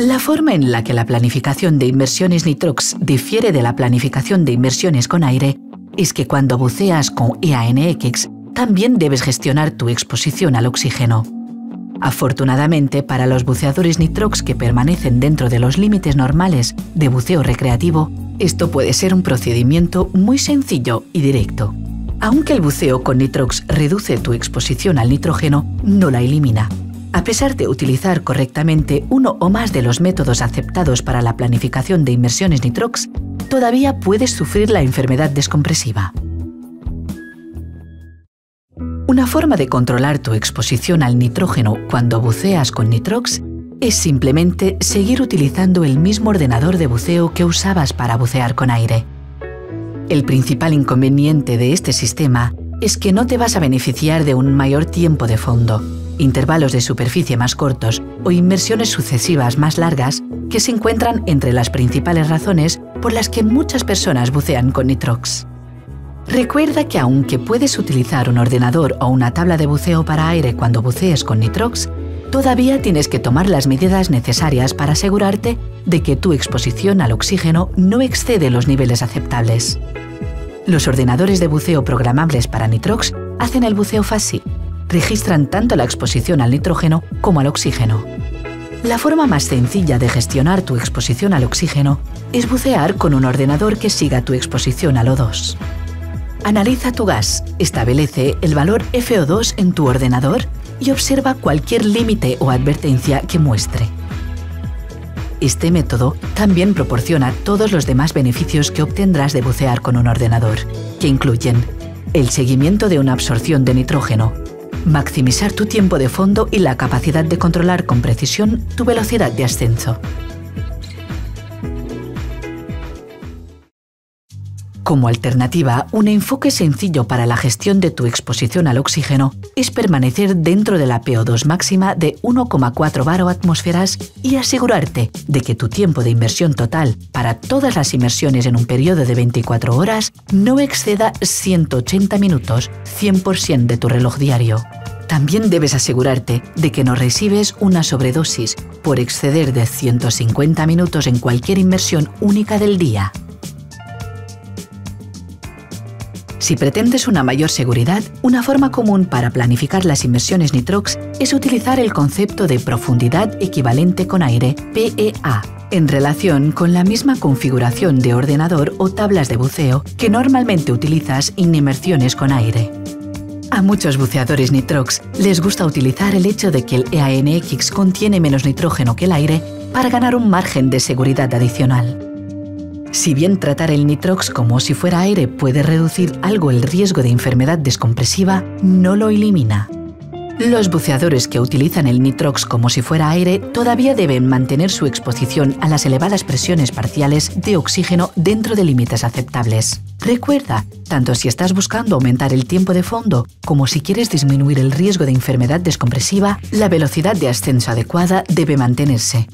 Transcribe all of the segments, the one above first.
La forma en la que la planificación de inmersiones nitrox difiere de la planificación de inmersiones con aire es que cuando buceas con EANX también debes gestionar tu exposición al oxígeno. Afortunadamente, para los buceadores nitrox que permanecen dentro de los límites normales de buceo recreativo, esto puede ser un procedimiento muy sencillo y directo. Aunque el buceo con nitrox reduce tu exposición al nitrógeno, no la elimina. A pesar de utilizar correctamente uno o más de los métodos aceptados para la planificación de inmersiones nitrox, todavía puedes sufrir la enfermedad descompresiva. Una forma de controlar tu exposición al nitrógeno cuando buceas con nitrox es simplemente seguir utilizando el mismo ordenador de buceo que usabas para bucear con aire. El principal inconveniente de este sistema es que no te vas a beneficiar de un mayor tiempo de fondo, intervalos de superficie más cortos o inmersiones sucesivas más largas que se encuentran entre las principales razones por las que muchas personas bucean con nitrox. Recuerda que aunque puedes utilizar un ordenador o una tabla de buceo para aire cuando bucees con nitrox, todavía tienes que tomar las medidas necesarias para asegurarte de que tu exposición al oxígeno no excede los niveles aceptables. Los ordenadores de buceo programables para nitrox hacen el buceo fácil registran tanto la exposición al nitrógeno como al oxígeno. La forma más sencilla de gestionar tu exposición al oxígeno es bucear con un ordenador que siga tu exposición al O2. Analiza tu gas, establece el valor FO2 en tu ordenador y observa cualquier límite o advertencia que muestre. Este método también proporciona todos los demás beneficios que obtendrás de bucear con un ordenador, que incluyen el seguimiento de una absorción de nitrógeno, maximizar tu tiempo de fondo y la capacidad de controlar con precisión tu velocidad de ascenso. Como alternativa, un enfoque sencillo para la gestión de tu exposición al oxígeno es permanecer dentro de la PO2 máxima de 1,4 baro atmósferas y asegurarte de que tu tiempo de inmersión total para todas las inmersiones en un periodo de 24 horas no exceda 180 minutos, 100% de tu reloj diario. También debes asegurarte de que no recibes una sobredosis por exceder de 150 minutos en cualquier inmersión única del día. Si pretendes una mayor seguridad, una forma común para planificar las inmersiones nitrox es utilizar el concepto de profundidad equivalente con aire, PEA, en relación con la misma configuración de ordenador o tablas de buceo que normalmente utilizas en inmersiones con aire. A muchos buceadores nitrox les gusta utilizar el hecho de que el EANX contiene menos nitrógeno que el aire para ganar un margen de seguridad adicional. Si bien tratar el nitrox como si fuera aire puede reducir algo el riesgo de enfermedad descompresiva, no lo elimina. Los buceadores que utilizan el nitrox como si fuera aire todavía deben mantener su exposición a las elevadas presiones parciales de oxígeno dentro de límites aceptables. Recuerda, tanto si estás buscando aumentar el tiempo de fondo como si quieres disminuir el riesgo de enfermedad descompresiva, la velocidad de ascenso adecuada debe mantenerse.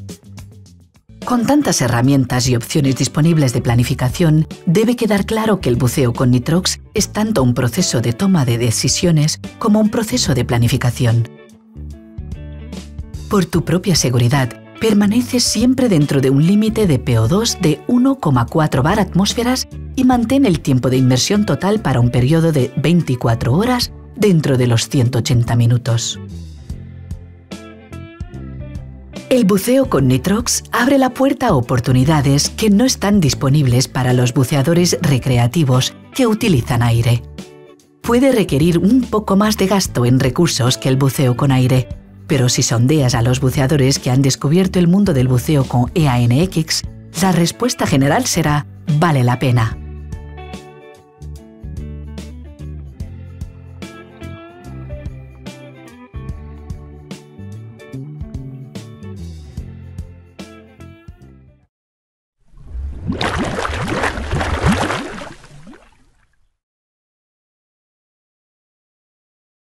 Con tantas herramientas y opciones disponibles de planificación, debe quedar claro que el buceo con nitrox es tanto un proceso de toma de decisiones como un proceso de planificación. Por tu propia seguridad, permanece siempre dentro de un límite de PO2 de 1,4 bar atmósferas y mantén el tiempo de inmersión total para un periodo de 24 horas dentro de los 180 minutos. El buceo con nitrox abre la puerta a oportunidades que no están disponibles para los buceadores recreativos que utilizan aire. Puede requerir un poco más de gasto en recursos que el buceo con aire, pero si sondeas a los buceadores que han descubierto el mundo del buceo con EANX, la respuesta general será vale la pena.